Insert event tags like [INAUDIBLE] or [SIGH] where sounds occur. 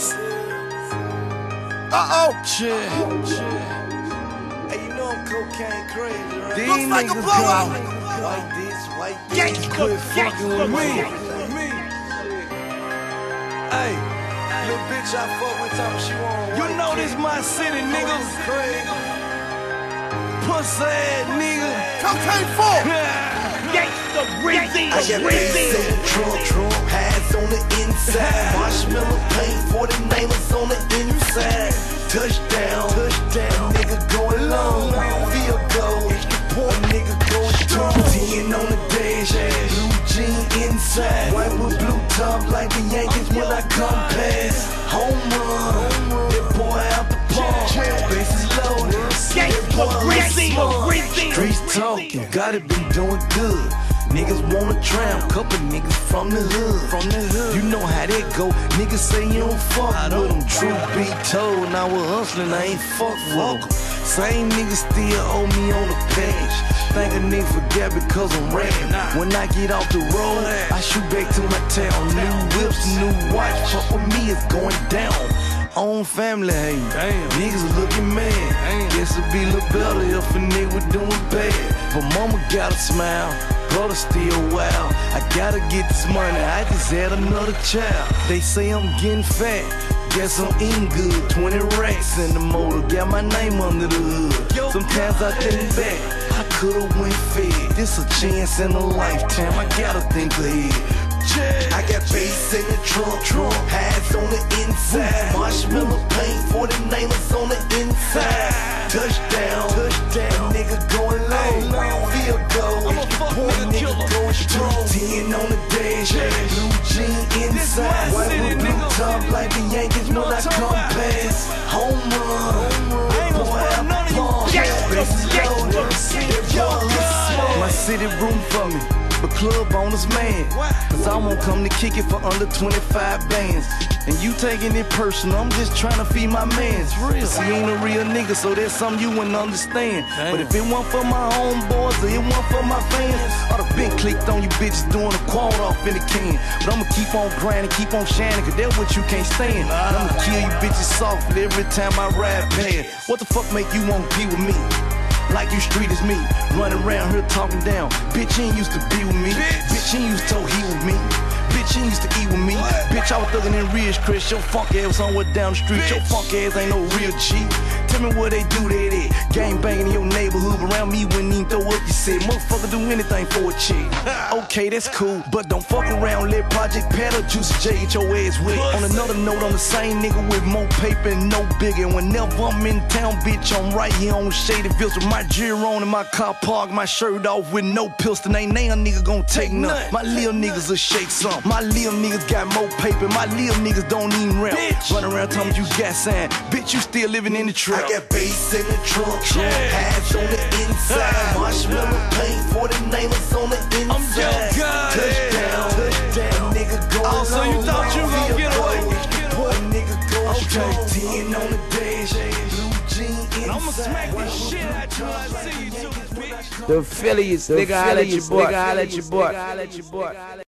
us. Uh oh. Shit. Hey, you know I'm cocaine crazy, right? These Looks like a blowout. White this, white Gangsta, this. Quit fucking with me. Me. Hey, little bitch I fuck with time she want You know this my city. Crazy. Pussy ass nigga. Cocaine full. [LAUGHS] Gangsta Rizzy. I in the trunk, trunk, hats on the inside. Marshmallow paint for the neighbors on the inside. Touchdown, touchdown, nigga going long. Field goal, point, nigga going strong. Ten on the dash, blue jean inside. White with blue top like the Yankees when I come past. Home run, that boy out the park. Bases loaded, that boy. Rizzy. Streets talking, gotta be doing good. Niggas wanna tramp, couple niggas from the hood. From the hood. You know how that go. Niggas say you don't fuck I with them. Truth be told, now we're hustling, I ain't fuck with them. Same niggas still owe me on the page. Think a nigga forget because I'm rapping. When I get off the road, I shoot back to my town. New whips, new watch. Fuck with me, it's going down. Own family hating. Damn. Niggas looking mad. Guess it'd be a little better if a nigga was doing bad. But mama got a smile. Brother still wild. I gotta get this money. I just had another child. They say I'm getting fat. Guess I'm eating good. 20 racks in the motor. Got my name under the hood. Sometimes I think back. I could've went fed. This a chance in a lifetime. I gotta think ahead. I got bass in the trunk, trunk, hats on the inside. Marshmallow paint for the neighbors on the inside. Touchdown, touchdown, nigga going low. Field goal, point, nigga going strong. Ten on the dash, blue jean inside. White with blue top like the Yankees when I come past. Home run, I ain't gonna boy, front out none of the you park. gangsters, Bases gangsters. loaded, that Yo, boy is smart. My city room for me. Club owners man, cause I won't come to kick it for under 25 bands. And you taking it personal, I'm just trying to feed my mans. Real. See, you ain't a real nigga, so there's something you wouldn't understand. But if it weren't for my homeboys or it weren't for my fans, I'd have been clicked on you bitches doing a quad off in the can. But I'ma keep on grinding, keep on shining, cause that's what you can't stand. And I'ma kill you bitches softly every time I ride past. What the fuck make you want to be with me? Like you street as me, running around here talking down. Bitch, ain't used to be with me. Bitch, ain't used to he with me. Bitch, you ain't used to eat with me. Bitch, I was thugging in Ridge, Chris. Your funk ass somewhere down the street. Your funk ass ain't no real G. Tell me what they do that at. Gang banging in your neighborhood, around me wouldn't even throw up. You said, motherfucker, do anything for a chick. [LAUGHS] okay, that's cool, but don't fuck around. Let Project Pedal Juicy J get your ass wet. On another note, I'm the same nigga with more paper and no bigger. Whenever I'm in town, bitch, I'm right here on Shady Fields with my gear on and my car parked, my shirt off with no pistol. Ain't a nigga gon' take none. My little niggas will shake some. My little niggas got more paper. My little niggas don't even rap. Run around telling you got sign. Bitch, you still living in the trap. I got bass in the trunk, trunk hats on the inside. Marshmallow paint for the neighbors on the inside. your guy. Touchdown, touchdown, nigga going Oh, so you thought you gonna get away goal, with extra point, nigga going strong. Ten on the dash, blue jean inside. I'ma smack the shit out you when I see you too, bitch. The Phillies, nigga, holla at your boy, holla at your boy.